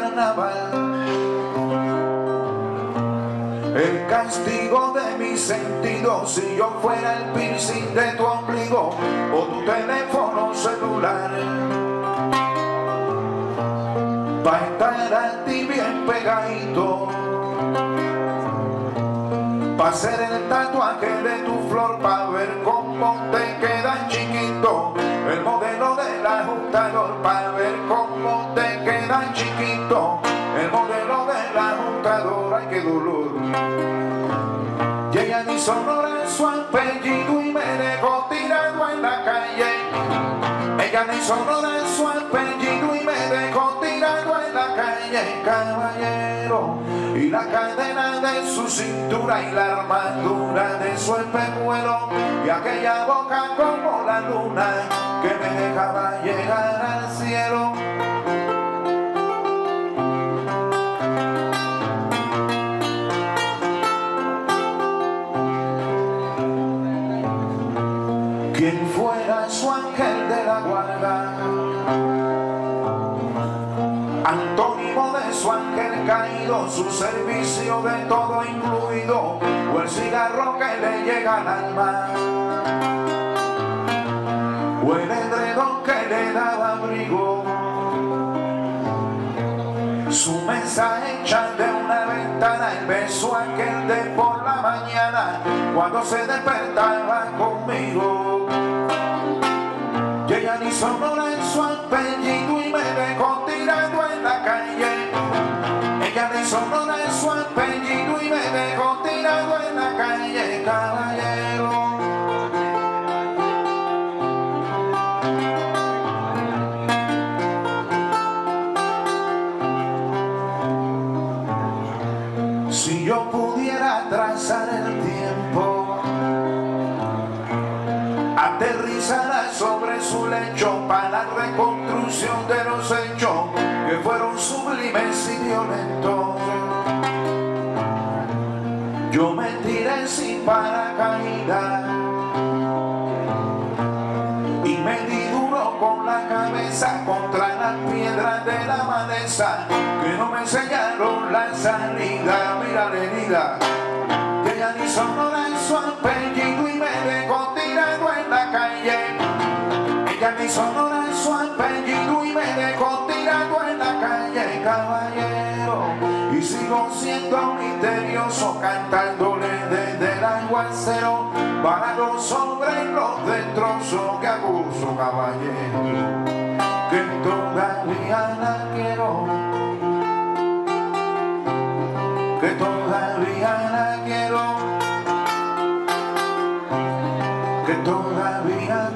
carnaval. El castigo de mis sentidos si yo fuera el piercing de tu ombligo o tu teléfono celular. Pa' estar a ti bien pegadito Pa' hacer el tatuaje de tu flor Pa' ver cómo te El modelo del ajustador Ay, qué dolor. Y ella ni sonora su apellido Y me dejó tirado en la calle. Ella ni sonora su apellido Y me dejó tirado en la calle. Caballero y la cadena de su cintura y la armadura de su espejuelo y aquella boca como la luna que me dejaba llegar al cielo. Quien fuera su ángel de la guarda, antónimo de su ángel caído, su servicio de todo incluido, o el cigarro que le llega al alma, o el edredón que le daba abrigo, su mesa hecha de una ventana, el beso aquel de por la mañana, cuando se despertaba conmigo. Y sonora en su apellido y me dejó tirado en la calle. Ella ni sonora en su apellido y me dejó tirado en la calle, caballero. Si yo pudiera trazar el tiempo, sublimes y violentos. Yo me tiré sin paracaídas y me di duro con la cabeza contra las piedras de la maleza que no me enseñaron la salida. Mira la herida, que ella ni sonora en su apellido y me dejó tirado en la calle. Ella ni sonora en su apellido y me dejó tirado caballero. Y sigo siendo misterioso cantándole desde el aguacero parado sobre los destrozos que abuso, caballero. Que todavía la quiero. Que todavía la quiero. Que todavía